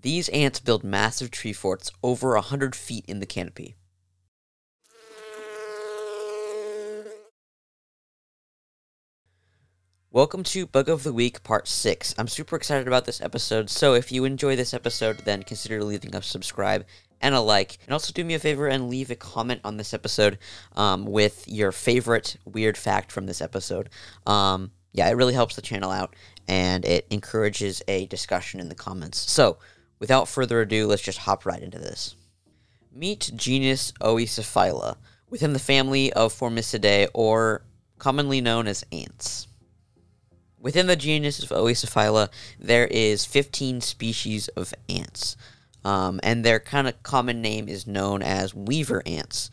These ants build massive tree forts over 100 feet in the canopy. Welcome to Bug of the Week Part 6. I'm super excited about this episode, so if you enjoy this episode, then consider leaving a subscribe and a like. And also do me a favor and leave a comment on this episode um, with your favorite weird fact from this episode. Um, yeah, it really helps the channel out and it encourages a discussion in the comments. So, without further ado, let's just hop right into this. Meet genus Oecophylla within the family of Formicidae, or commonly known as ants. Within the genus of Oecophylla, there is 15 species of ants, um, and their kind of common name is known as weaver ants.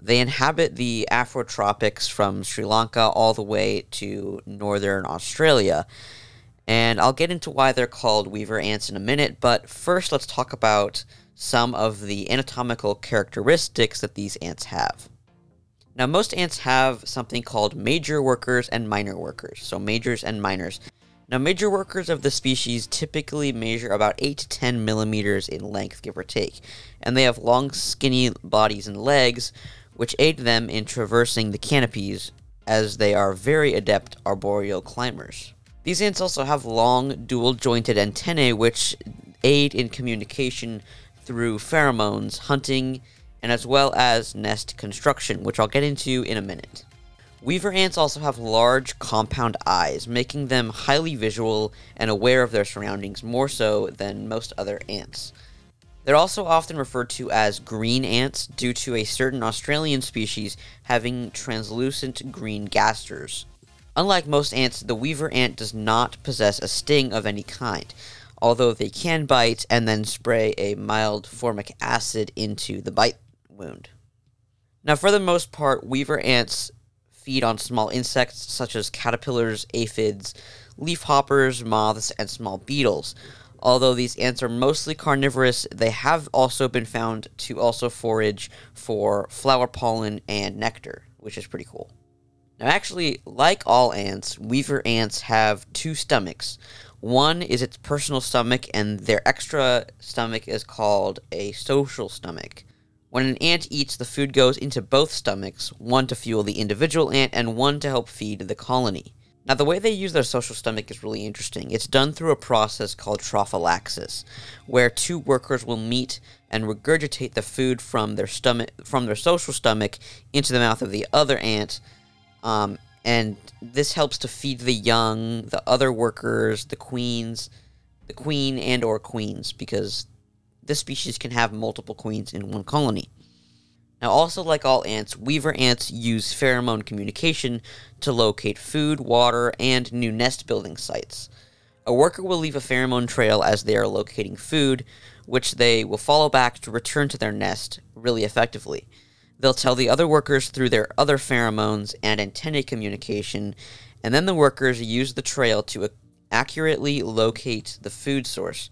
They inhabit the Afrotropics from Sri Lanka all the way to northern Australia, and I'll get into why they're called weaver ants in a minute, but first let's talk about some of the anatomical characteristics that these ants have. Now, most ants have something called major workers and minor workers, so majors and minors. Now, major workers of the species typically measure about 8 to 10 millimeters in length, give or take, and they have long, skinny bodies and legs, which aid them in traversing the canopies, as they are very adept arboreal climbers. These ants also have long, dual jointed antennae, which aid in communication through pheromones, hunting, and as well as nest construction, which I'll get into in a minute. Weaver ants also have large compound eyes, making them highly visual and aware of their surroundings more so than most other ants. They're also often referred to as green ants due to a certain Australian species having translucent green gasters. Unlike most ants, the weaver ant does not possess a sting of any kind, although they can bite and then spray a mild formic acid into the bite wound. Now, for the most part, weaver ants feed on small insects such as caterpillars, aphids, leafhoppers, moths, and small beetles. Although these ants are mostly carnivorous, they have also been found to also forage for flower pollen and nectar, which is pretty cool. Now, actually, like all ants, weaver ants have two stomachs. One is its personal stomach, and their extra stomach is called a social stomach. When an ant eats, the food goes into both stomachs, one to fuel the individual ant and one to help feed the colony. Now, the way they use their social stomach is really interesting. It's done through a process called trophallaxis, where two workers will meet and regurgitate the food from their stomach, from their social stomach, into the mouth of the other ant, um, and this helps to feed the young, the other workers, the queens, the queen and or queens, because this species can have multiple queens in one colony. Now, also like all ants, weaver ants use pheromone communication to locate food, water, and new nest building sites. A worker will leave a pheromone trail as they are locating food, which they will follow back to return to their nest really effectively. They'll tell the other workers through their other pheromones and antennae communication, and then the workers use the trail to accurately locate the food source.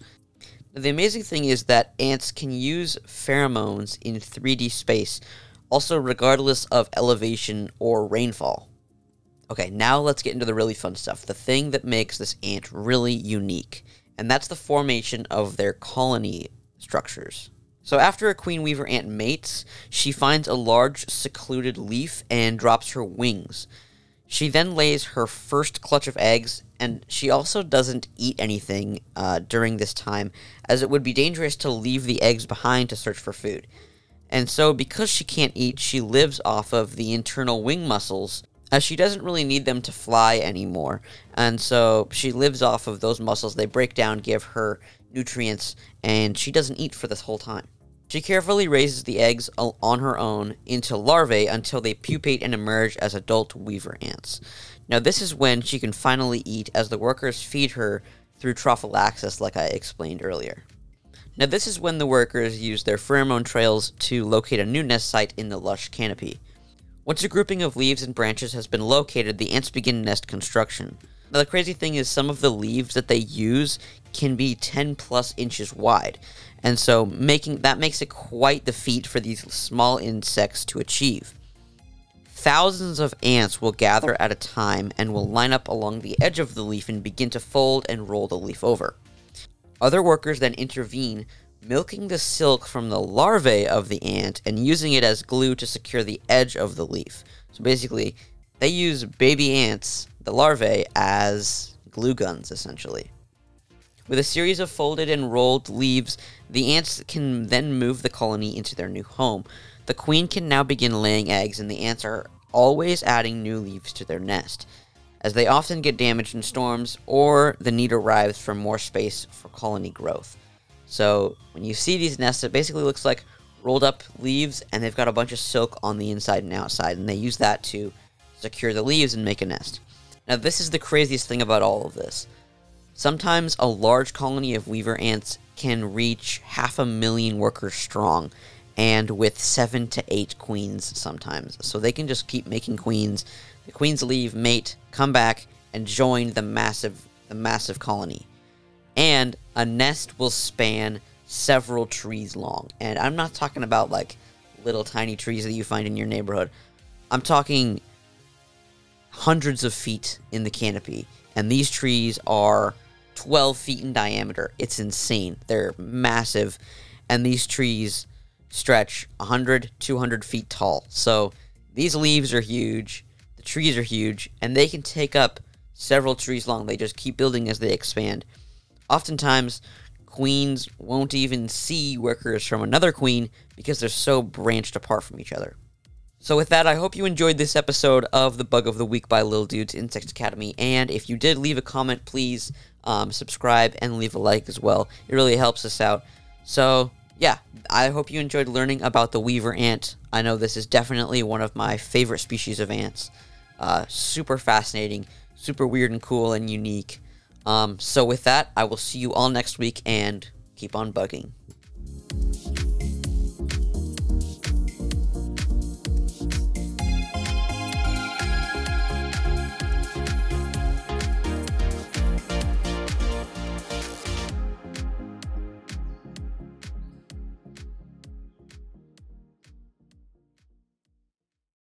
The amazing thing is that ants can use pheromones in 3D space, also regardless of elevation or rainfall. Okay, now let's get into the really fun stuff. The thing that makes this ant really unique, and that's the formation of their colony structures. So after a queen weaver ant mates, she finds a large secluded leaf and drops her wings. She then lays her first clutch of eggs, and she also doesn't eat anything uh, during this time, as it would be dangerous to leave the eggs behind to search for food. And so, because she can't eat, she lives off of the internal wing muscles, as she doesn't really need them to fly anymore. And so, she lives off of those muscles. They break down, give her nutrients, and she doesn't eat for this whole time. She carefully raises the eggs on her own into larvae until they pupate and emerge as adult weaver ants. Now, this is when she can finally eat as the workers feed her through trophallaxis, like I explained earlier. Now, this is when the workers use their pheromone trails to locate a new nest site in the lush canopy. Once a grouping of leaves and branches has been located, the ants begin nest construction. Now, the crazy thing is, some of the leaves that they use can be 10 plus inches wide, and so making that makes it quite the feat for these small insects to achieve. Thousands of ants will gather at a time and will line up along the edge of the leaf and begin to fold and roll the leaf over. Other workers then intervene, milking the silk from the larvae of the ant and using it as glue to secure the edge of the leaf. So basically, they use baby ants, the larvae, as glue guns, essentially. With a series of folded and rolled leaves, the ants can then move the colony into their new home. The queen can now begin laying eggs, and the ants are always adding new leaves to their nest, as they often get damaged in storms or the need arrives for more space for colony growth. So when you see these nests, it basically looks like rolled up leaves, and they've got a bunch of silk on the inside and outside, and they use that to secure the leaves and make a nest. Now, this is the craziest thing about all of this. Sometimes a large colony of weaver ants can reach half a million workers strong, and with seven to eight queens sometimes. So they can just keep making queens. The queens leave, mate, come back, and join the massive the massive colony. And a nest will span several trees long. And I'm not talking about like little tiny trees that you find in your neighborhood. I'm talking hundreds of feet in the canopy. And these trees are 12 feet in diameter. It's insane. They're massive. And these trees stretch 100, 200 feet tall. So these leaves are huge. The trees are huge. And they can take up several trees long. They just keep building as they expand. Oftentimes, queens won't even see workers from another queen because they're so branched apart from each other. So, with that, I hope you enjoyed this episode of the Bug of the Week by Lil Dudes Insect Academy. And if you did leave a comment, please um, subscribe and leave a like as well. It really helps us out. So, yeah, I hope you enjoyed learning about the weaver ant. I know this is definitely one of my favorite species of ants. Uh, super fascinating, super weird and cool and unique. Um, so, with that, I will see you all next week and keep on bugging.